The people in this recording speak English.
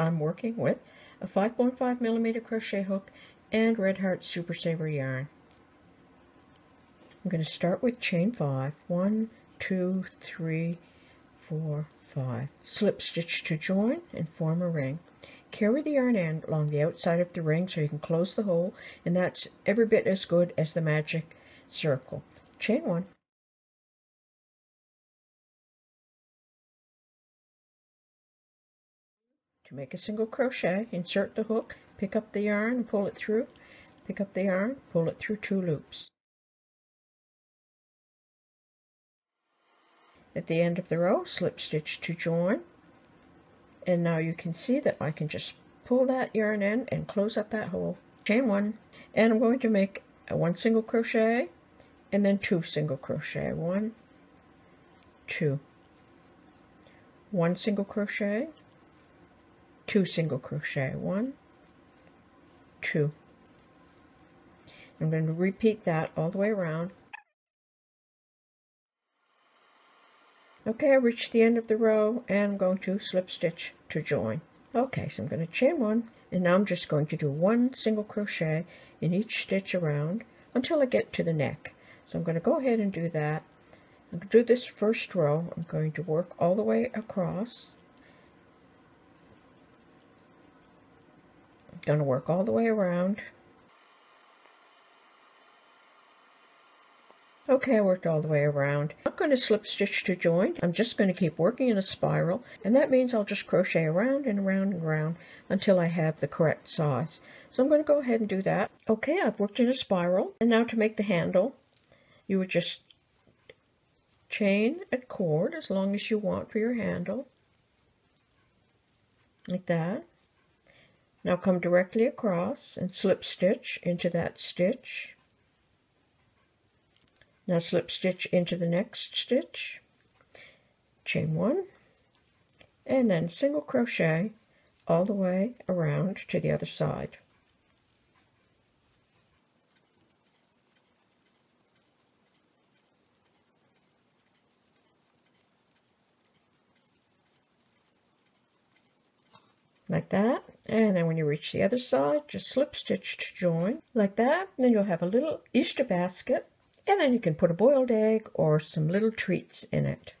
I'm working with a 5.5 millimeter crochet hook and Red Heart Super Saver yarn. I'm going to start with chain five. One, two, three, four, five. Slip stitch to join and form a ring. Carry the yarn end along the outside of the ring so you can close the hole, and that's every bit as good as the magic circle. Chain one. To make a single crochet, insert the hook, pick up the yarn and pull it through, pick up the yarn, pull it through two loops. At the end of the row, slip stitch to join. And now you can see that I can just pull that yarn in and close up that hole. Chain one. And I'm going to make a one single crochet and then two single crochet. One, two. One single crochet, two single crochet. One. Two. I'm going to repeat that all the way around. Okay I reached the end of the row and I'm going to slip stitch to join. Okay so I'm going to chain one and now I'm just going to do one single crochet in each stitch around until I get to the neck. So I'm going to go ahead and do that. I'm going to do this first row. I'm going to work all the way across going to work all the way around. Okay, I worked all the way around. I'm not going to slip stitch to join. I'm just going to keep working in a spiral, and that means I'll just crochet around and around and around until I have the correct size. So I'm going to go ahead and do that. Okay, I've worked in a spiral, and now to make the handle, you would just chain a cord as long as you want for your handle, like that. Now come directly across and slip stitch into that stitch. Now slip stitch into the next stitch, chain one, and then single crochet all the way around to the other side. Like that. And then when you reach the other side just slip stitch to join. Like that. Then you'll have a little Easter basket. And then you can put a boiled egg or some little treats in it